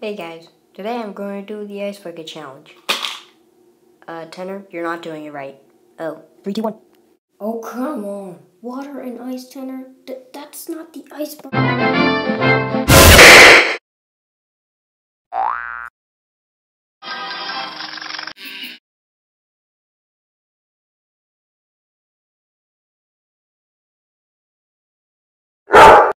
Hey guys, today I'm going to do the ice bucket challenge. Uh, Tenor, you're not doing it right. Oh, three, two, one. Oh, come on. Water and ice, Tenor? Th that's not the ice bucket.